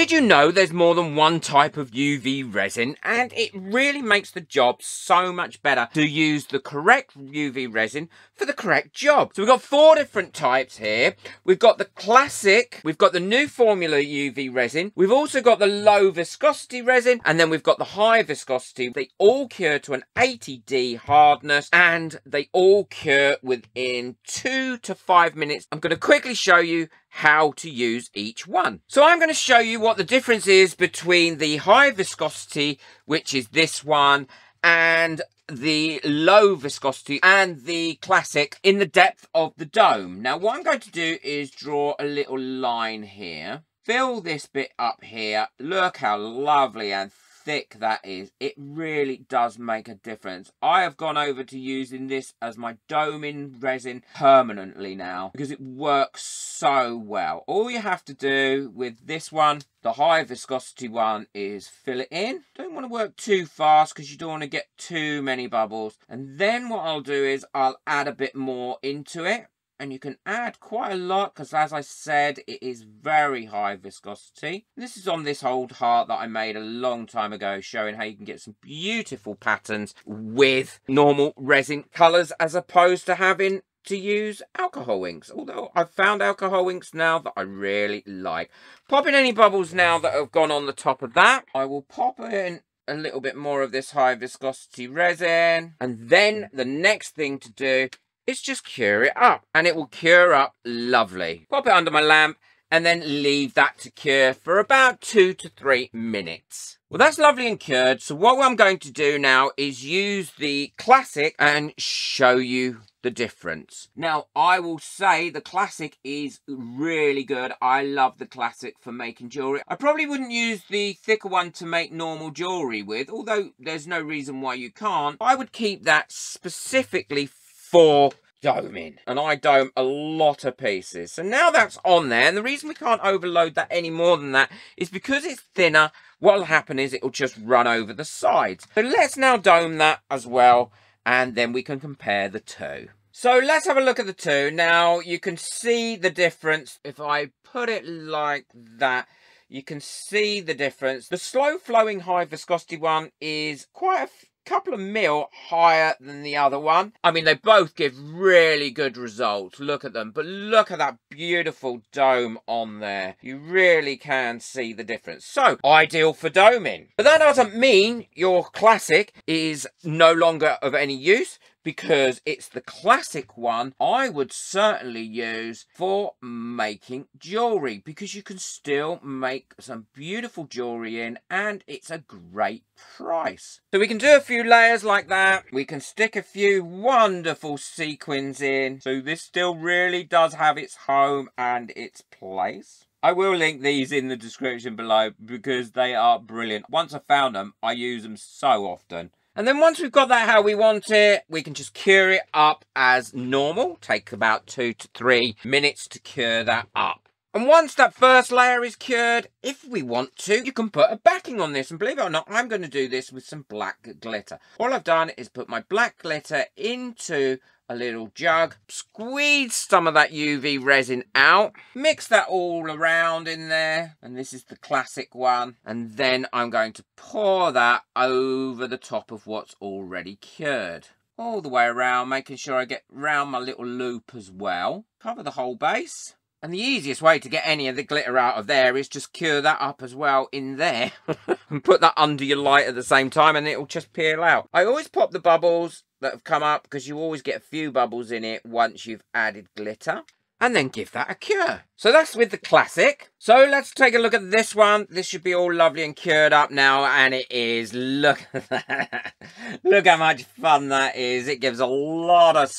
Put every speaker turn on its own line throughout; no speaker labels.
Did you know there's more than one type of UV resin and it really makes the job so much better to use the correct UV resin for the correct job. So we've got four different types here. We've got the classic, we've got the new formula UV resin, we've also got the low viscosity resin, and then we've got the high viscosity. They all cure to an 80D hardness and they all cure within two to five minutes. I'm going to quickly show you how to use each one. So I'm going to show you what the difference is between the high viscosity, which is this one, and the low viscosity and the classic in the depth of the dome. Now what I'm going to do is draw a little line here. Fill this bit up here. Look how lovely and thick that is. It really does make a difference. I have gone over to using this as my doming resin permanently now because it works so well. All you have to do with this one, the high viscosity one, is fill it in. Don't want to work too fast because you don't want to get too many bubbles. And then what I'll do is I'll add a bit more into it and you can add quite a lot because as I said it is very high viscosity. This is on this old heart that I made a long time ago showing how you can get some beautiful patterns with normal resin colors as opposed to having to use alcohol inks. Although I've found alcohol inks now that I really like. Popping any bubbles now that have gone on the top of that. I will pop in a little bit more of this high viscosity resin. And then the next thing to do is just cure it up and it will cure up lovely. Pop it under my lamp and then leave that to cure for about two to three minutes. Well, that's lovely and cured. So what I'm going to do now is use the classic and show you the difference. Now, I will say the classic is really good. I love the classic for making jewellery. I probably wouldn't use the thicker one to make normal jewellery with, although there's no reason why you can't. I would keep that specifically for doming and I dome a lot of pieces. So now that's on there and the reason we can't overload that any more than that is because it's thinner what will happen is it will just run over the sides. So let's now dome that as well and then we can compare the two. So let's have a look at the two. Now you can see the difference. If I put it like that you can see the difference. The slow flowing high viscosity one is quite a couple of mil higher than the other one. I mean, they both give really good results. Look at them. But look at that beautiful dome on there. You really can see the difference. So, ideal for doming. But that doesn't mean your classic is no longer of any use because it's the classic one I would certainly use for making jewellery because you can still make some beautiful jewellery in and it's a great price. So we can do a few layers like that. We can stick a few wonderful sequins in. So this still really does have its home and its place. I will link these in the description below because they are brilliant. Once I found them, I use them so often. And then once we've got that how we want it, we can just cure it up as normal. Take about two to three minutes to cure that up. And once that first layer is cured, if we want to, you can put a backing on this. And believe it or not, I'm going to do this with some black glitter. All I've done is put my black glitter into a little jug, squeeze some of that UV resin out, mix that all around in there, and this is the classic one, and then I'm going to pour that over the top of what's already cured. All the way around, making sure I get round my little loop as well. Cover the whole base. And the easiest way to get any of the glitter out of there is just cure that up as well in there. and put that under your light at the same time and it'll just peel out. I always pop the bubbles that have come up because you always get a few bubbles in it once you've added glitter and then give that a cure. So that's with the classic. So let's take a look at this one. This should be all lovely and cured up now, and it is. Look at that. look how much fun that is. It gives a lot of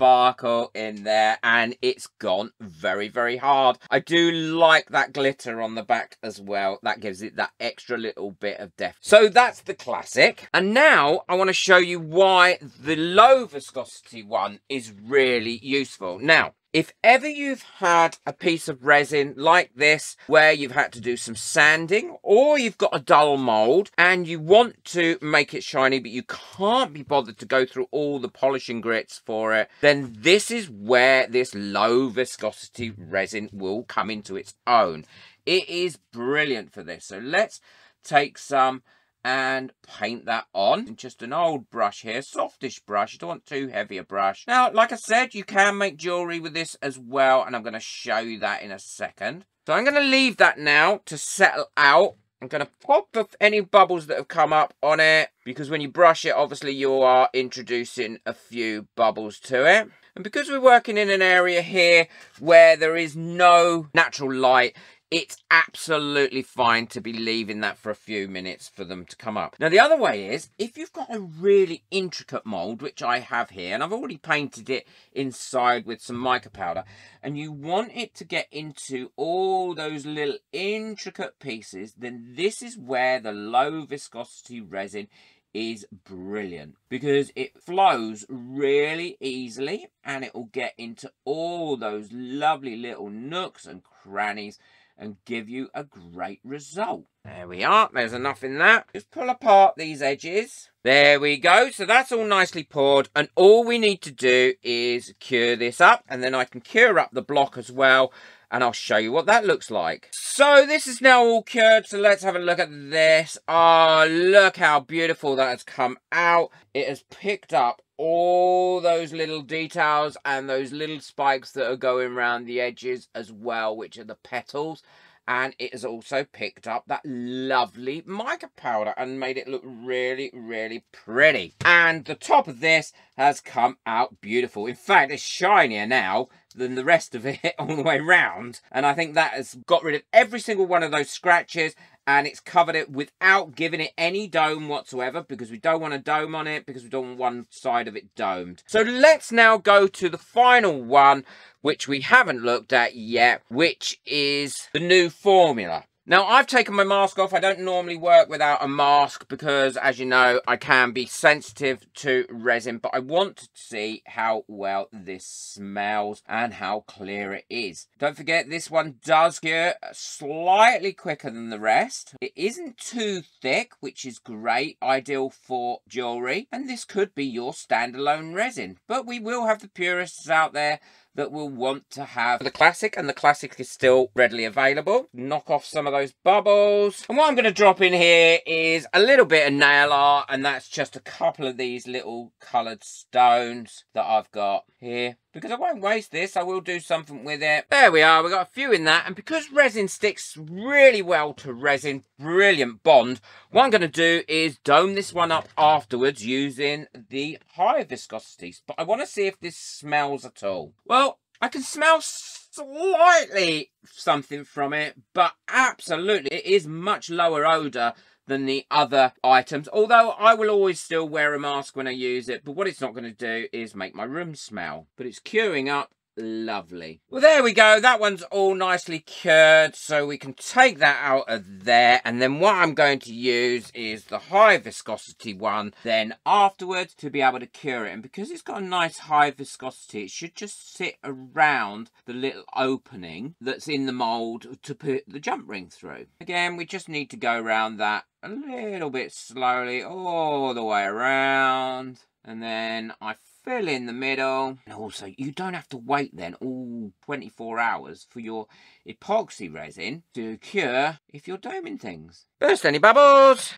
sparkle in there and it's gone very very hard. I do like that glitter on the back as well. That gives it that extra little bit of depth. So that's the classic. And now i want to show you why the low viscosity one is really useful. Now if ever you've had a piece of resin like this where you've had to do some sanding or you've got a dull mold and you want to make it shiny but you can't be bothered to go through all the polishing grits for it, then this is where this low viscosity resin will come into its own It is brilliant for this. So let's take some and paint that on. Just an old brush here, softish brush. You don't want too heavy a brush. Now, like I said, you can make jewellery with this as well, and I'm going to show you that in a second. So I'm going to leave that now to settle out. I'm going to pop off any bubbles that have come up on it because when you brush it, obviously you are introducing a few bubbles to it. And because we're working in an area here where there is no natural light, it's absolutely fine to be leaving that for a few minutes for them to come up. Now, the other way is, if you've got a really intricate mould, which I have here, and I've already painted it inside with some mica powder, and you want it to get into all those little intricate pieces, then this is where the low viscosity resin is brilliant because it flows really easily and it will get into all those lovely little nooks and crannies and give you a great result. There we are. There's enough in that. Just pull apart these edges. There we go. So that's all nicely poured. And all we need to do is cure this up. And then I can cure up the block as well. And I'll show you what that looks like. So this is now all cured. So let's have a look at this. Oh, look how beautiful that has come out. It has picked up all those little details and those little spikes that are going around the edges as well, which are the petals. And it has also picked up that lovely mica powder and made it look really, really pretty. And the top of this has come out beautiful. In fact, it's shinier now than the rest of it all the way round. And I think that has got rid of every single one of those scratches and it's covered it without giving it any dome whatsoever because we don't want a dome on it because we don't want one side of it domed. So let's now go to the final one which we haven't looked at yet which is the new formula. Now, I've taken my mask off. I don't normally work without a mask because, as you know, I can be sensitive to resin. But I want to see how well this smells and how clear it is. Don't forget, this one does cure slightly quicker than the rest. It isn't too thick, which is great, ideal for jewellery. And this could be your standalone resin. But we will have the purists out there that will want to have. The classic and the classic is still readily available. Knock off some of those bubbles. And what i'm going to drop in here is a little bit of nail art and that's just a couple of these little colored stones that i've got here because I won't waste this, I will do something with it. There we are, we got a few in that, and because resin sticks really well to resin, brilliant bond, what I'm going to do is dome this one up afterwards using the higher viscosities. But I want to see if this smells at all. Well, I can smell slightly something from it, but absolutely, it is much lower odour than the other items. Although I will always still wear a mask when I use it. But what it's not going to do is make my room smell. But it's curing up lovely. Well, there we go. That one's all nicely cured. So we can take that out of there. And then what I'm going to use is the high viscosity one. Then afterwards to be able to cure it. And because it's got a nice high viscosity, it should just sit around the little opening that's in the mould to put the jump ring through. Again, we just need to go around that a little bit slowly all the way around. And then I fill in the middle. And also, you don't have to wait then all 24 hours for your epoxy resin to cure if you're doming things. Burst any bubbles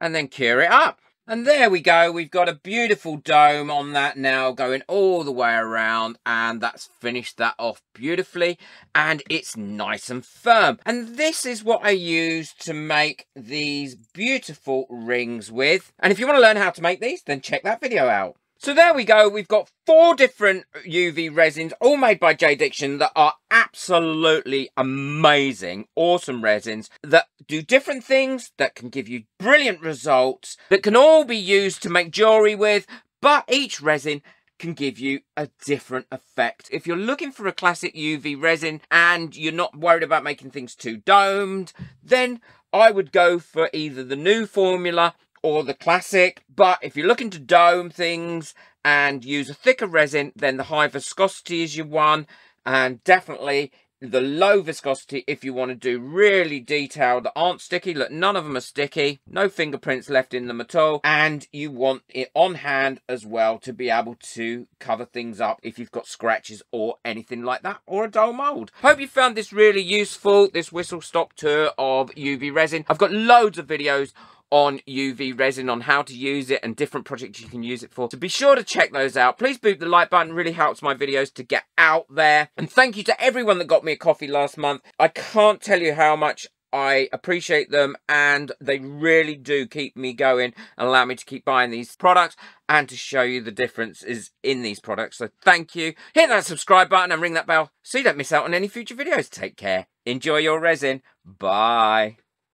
and then cure it up. And there we go, we've got a beautiful dome on that now going all the way around and that's finished that off beautifully and it's nice and firm. And this is what I use to make these beautiful rings with. And if you want to learn how to make these, then check that video out. So there we go. We've got four different UV resins, all made by J.Diction, that are absolutely amazing, awesome resins that do different things, that can give you brilliant results, that can all be used to make jewelry with, but each resin can give you a different effect. If you're looking for a classic UV resin and you're not worried about making things too domed, then I would go for either the new formula or the classic. But if you're looking to dome things and use a thicker resin, then the high viscosity is your one. And definitely the low viscosity if you want to do really detailed that aren't sticky. Look, none of them are sticky. No fingerprints left in them at all. And you want it on hand as well to be able to cover things up if you've got scratches or anything like that or a dull mold. Hope you found this really useful, this whistle stop tour of UV resin. I've got loads of videos on UV resin on how to use it and different projects you can use it for. So be sure to check those out. Please boot the like button, really helps my videos to get out there. And thank you to everyone that got me a coffee last month. I can't tell you how much I appreciate them and they really do keep me going and allow me to keep buying these products and to show you the differences in these products. So thank you. Hit that subscribe button and ring that bell so you don't miss out on any future videos. Take care. Enjoy your resin. Bye.